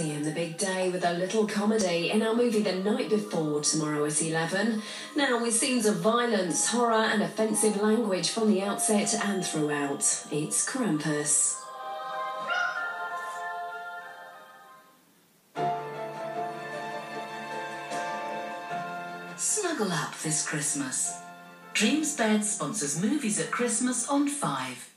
seeing the big day with a little comedy in our movie The Night Before tomorrow at 11. Now, with scenes of violence, horror, and offensive language from the outset and throughout, it's Krampus. Snuggle up this Christmas. Dreams Bed sponsors movies at Christmas on 5.